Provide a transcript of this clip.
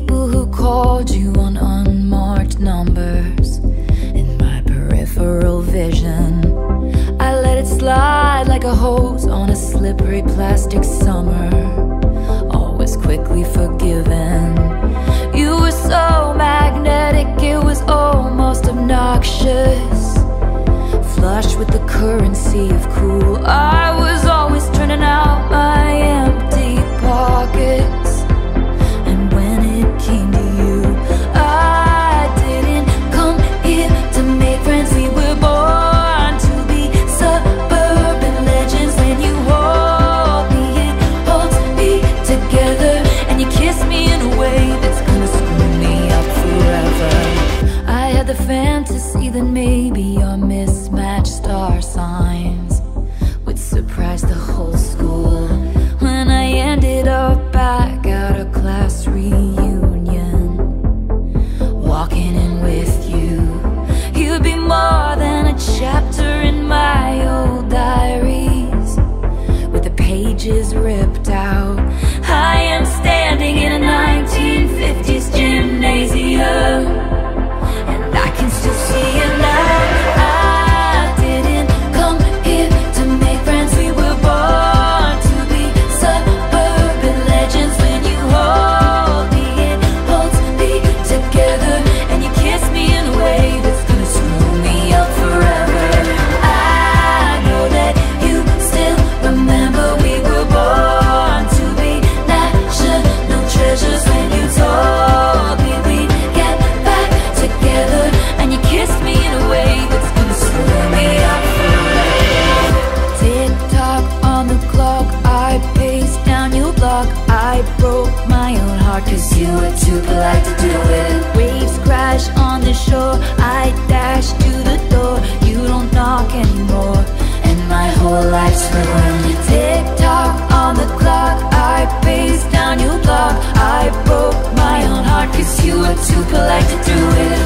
people who called you on unmarked numbers in my peripheral vision. I let it slide like a hose on a slippery plastic summer. Always quickly forgiven. You were so magnetic, it was almost obnoxious. Flush with the currency of cool. I was always turning that maybe our mismatched Cause you were too polite to do it. Waves crash on the shore. I dash to the door. You don't knock anymore. And my whole life's ruined. Tick tock on the clock. I face down your block. I broke my own heart. Cause you were too polite to do it.